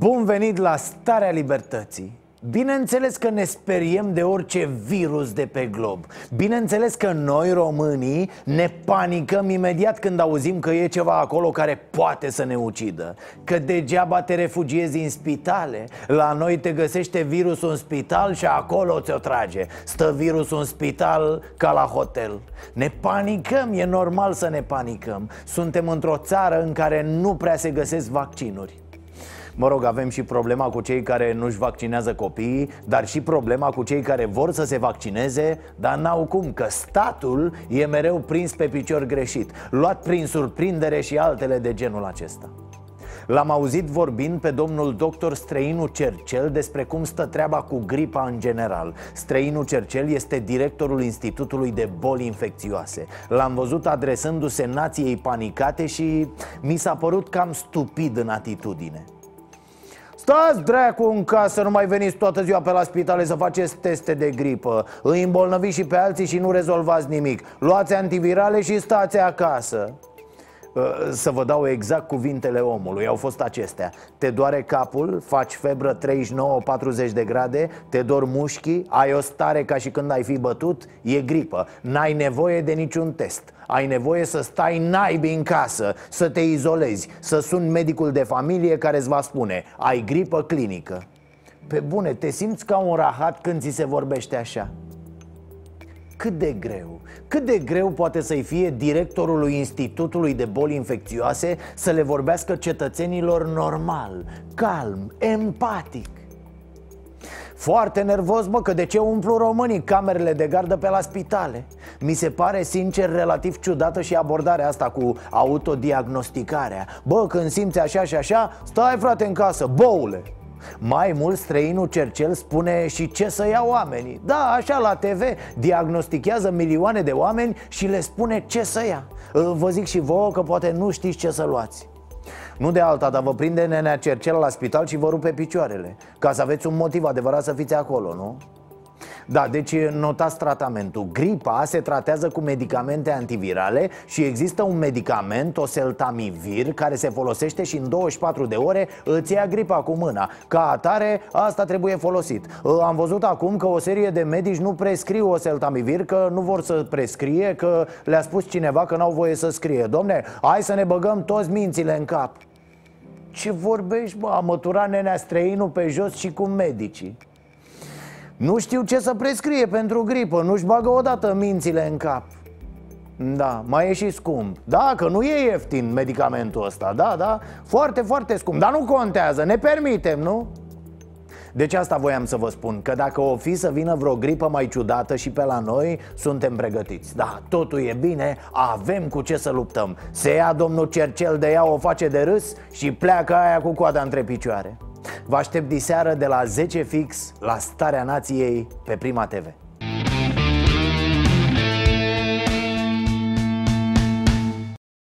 Bun venit la Starea Libertății. Bineînțeles că ne speriem de orice virus de pe glob. Bineînțeles că noi românii ne panicăm imediat când auzim că e ceva acolo care poate să ne ucidă. Că degeaba te refugiezi în spitale. La noi te găsește virusul în spital și acolo ți-o trage. Stă virusul în spital ca la hotel. Ne panicăm, e normal să ne panicăm. Suntem într-o țară în care nu prea se găsesc vaccinuri Mă rog, avem și problema cu cei care nu-și vaccinează copiii Dar și problema cu cei care vor să se vaccineze Dar n-au cum, că statul e mereu prins pe picior greșit Luat prin surprindere și altele de genul acesta. L-am auzit vorbind pe domnul doctor Străinu Cercel despre cum stă treaba cu gripa în general. Străinu Cercel este directorul Institutului de Boli Infecțioase. L-am văzut adresându-se nației panicate și mi s-a părut cam stupid în atitudine Stați dracu în casă, nu mai veniți toată ziua pe la spitale să faceți teste de gripă. Îi îmbolnăviți și pe alții și nu rezolvați nimic. Luați antivirale și stați acasă. Uh, să vă dau exact cuvintele omului. Au fost acestea. Te doare capul, faci febră 39-40 de grade Te dor mușchii, ai o stare ca și când ai fi bătut E gripă, n-ai nevoie de niciun test. Ai nevoie să stai naibii în casă, să te izolezi, să suni medicul de familie care îți va spune Ai gripă clinică. Pe bune, te simți ca un rahat când ți se vorbește așa cât de greu, cât de greu poate să-i fie directorului Institutului de Boli Infecțioase să le vorbească cetățenilor normal, calm, empatic? Foarte nervos, mă, că de ce umplu românii camerele de gardă pe la spitale? Mi se pare, sincer, relativ ciudată și abordarea asta cu autodiagnosticarea. Bă, când simți așa și așa, stai frate în casă, boule mai mult, străinul Cercel spune și ce să ia oamenii. Da, așa la TV diagnostichează milioane de oameni și le spune ce să ia. Vă zic și vouă că poate nu știți ce să luați. Nu de alta, dar vă prinde nenea Cercel la spital și vă rupe picioarele Ca să aveți un motiv adevărat să fiți acolo, nu? Da, deci notați tratamentul. Gripa se tratează cu medicamente antivirale Și există un medicament, oseltamivir Care se folosește și în 24 de ore îți ia gripa cu mâna. Ca atare, asta trebuie folosit. Am văzut acum că o serie de medici nu prescriu oseltamivir Că nu vor să prescrie Că le-a spus cineva că n-au voie să scrie. Domne, hai să ne băgăm toți mințile în cap. Ce vorbești, bă? A măturat nenea străinul pe jos și cu medicii nu știu ce să prescrie pentru gripă Nu-și bagă odată mințile în cap. Da, mai e și scump. Da, că nu e ieftin medicamentul ăsta Da, da, foarte, foarte scump. Dar nu contează, ne permitem, nu? Deci asta voiam să vă spun Că dacă o fi să vină vreo gripă mai ciudată și pe la noi Suntem pregătiți. Da, totul e bine, avem cu ce să luptăm. Se ia domnul Cercel de ea, o face de râs Și pleacă aia cu coada între picioare Vă aștept diseară de la 10 fix la Starea Nației pe Prima TV